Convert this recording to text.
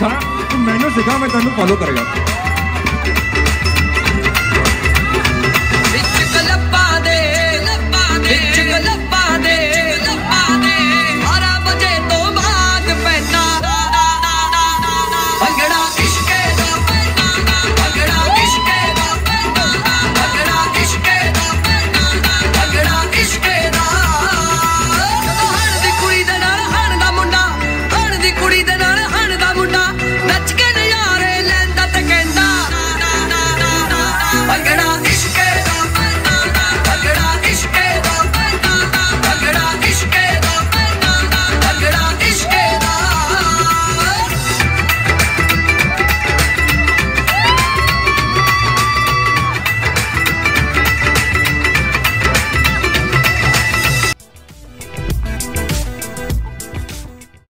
ਸਿਖਾ ਤੂੰ ਮੈਨੂੰ ਸਿਖਾ ਮੈਂ ਤੈਨੂੰ ਫੋਲੋ ਕਰੇਗਾ